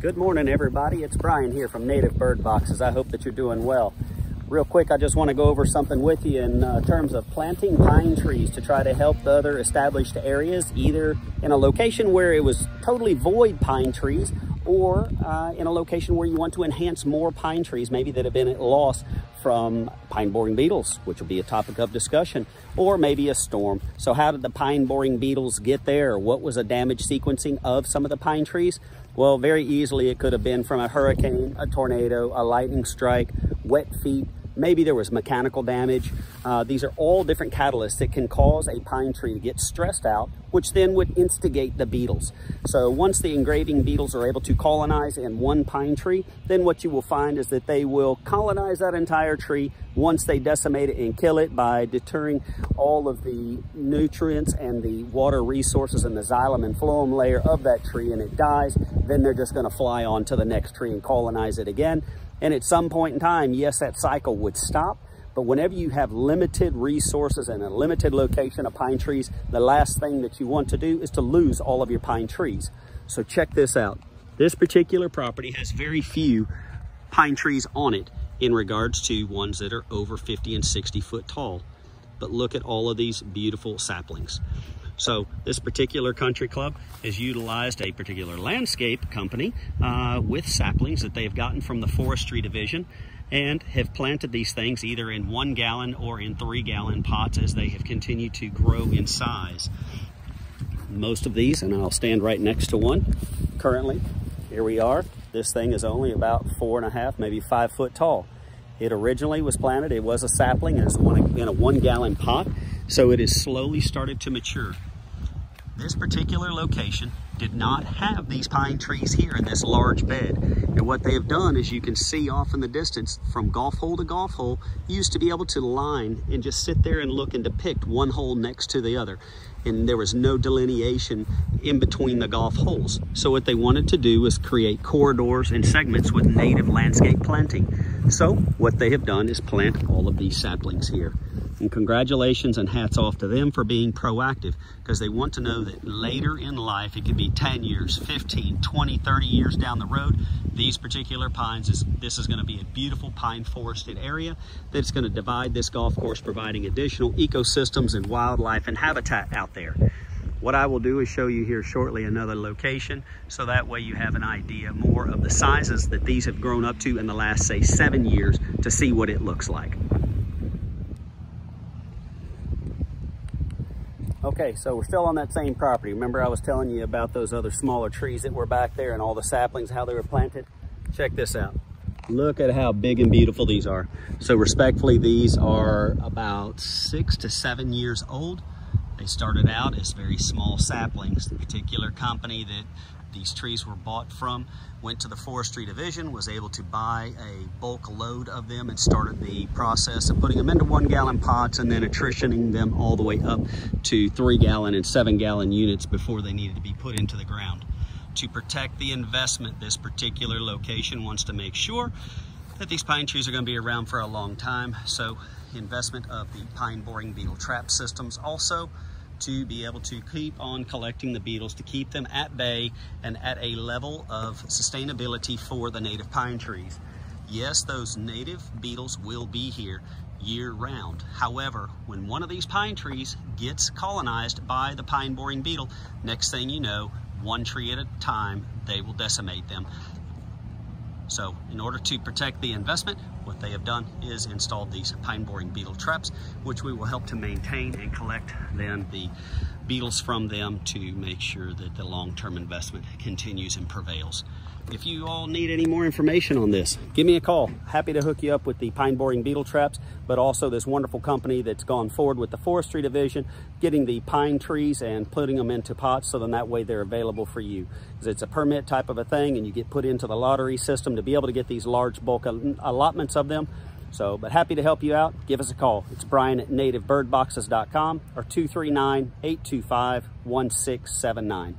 Good morning, everybody. It's Brian here from Native Bird Boxes. I hope that you're doing well. Real quick, I just want to go over something with you in uh, terms of planting pine trees to try to help the other established areas, either in a location where it was totally void pine trees or uh, in a location where you want to enhance more pine trees, maybe that have been at loss from pine boring beetles, which will be a topic of discussion, or maybe a storm. So how did the pine boring beetles get there? What was a damage sequencing of some of the pine trees? Well, very easily it could have been from a hurricane, a tornado, a lightning strike, wet feet, maybe there was mechanical damage. Uh, these are all different catalysts that can cause a pine tree to get stressed out, which then would instigate the beetles. So once the engraving beetles are able to colonize in one pine tree, then what you will find is that they will colonize that entire tree once they decimate it and kill it by deterring all of the nutrients and the water resources and the xylem and phloem layer of that tree and it dies, then they're just gonna fly on to the next tree and colonize it again. And at some point in time, yes, that cycle would stop. But whenever you have limited resources and a limited location of pine trees, the last thing that you want to do is to lose all of your pine trees. So check this out. This particular property has very few pine trees on it in regards to ones that are over 50 and 60 foot tall. But look at all of these beautiful saplings. So this particular country club has utilized a particular landscape company uh, with saplings that they've gotten from the forestry division and have planted these things either in one gallon or in three gallon pots as they have continued to grow in size. Most of these, and I'll stand right next to one currently, here we are. This thing is only about four and a half, maybe five foot tall. It originally was planted, it was a sapling, and it's in a one gallon pot, so it has slowly started to mature. This particular location did not have these pine trees here in this large bed. And what they have done, is you can see off in the distance, from golf hole to golf hole, used to be able to line and just sit there and look and depict one hole next to the other. And there was no delineation in between the golf holes. So what they wanted to do was create corridors and segments with native landscape planting. So what they have done is plant all of these saplings here. And congratulations and hats off to them for being proactive because they want to know that later in life, it could be 10 years, 15, 20, 30 years down the road, these particular pines, is, this is gonna be a beautiful pine forested area that's gonna divide this golf course, providing additional ecosystems and wildlife and habitat out there. What I will do is show you here shortly another location so that way you have an idea more of the sizes that these have grown up to in the last say seven years to see what it looks like. Okay, so we're still on that same property. Remember I was telling you about those other smaller trees that were back there and all the saplings, how they were planted? Check this out. Look at how big and beautiful these are. So respectfully, these are about six to seven years old. They started out as very small saplings. The particular company that these trees were bought from, went to the forestry division, was able to buy a bulk load of them and started the process of putting them into one gallon pots and then attritioning them all the way up to three gallon and seven gallon units before they needed to be put into the ground. To protect the investment, this particular location wants to make sure that these pine trees are going to be around for a long time. So investment of the pine boring beetle trap systems also to be able to keep on collecting the beetles to keep them at bay and at a level of sustainability for the native pine trees. Yes, those native beetles will be here year round. However, when one of these pine trees gets colonized by the pine boring beetle, next thing you know, one tree at a time, they will decimate them. So in order to protect the investment, what they have done is installed these pine boring beetle traps, which we will help to maintain and collect then the beetles from them to make sure that the long-term investment continues and prevails. If you all need any more information on this, give me a call. Happy to hook you up with the pine boring beetle traps, but also this wonderful company that's gone forward with the forestry division, getting the pine trees and putting them into pots so then that way they're available for you. It's a permit type of a thing and you get put into the lottery system to be able to get these large bulk allotments of them. So, but happy to help you out. Give us a call. It's Brian at nativebirdboxes.com or 239 825 1679.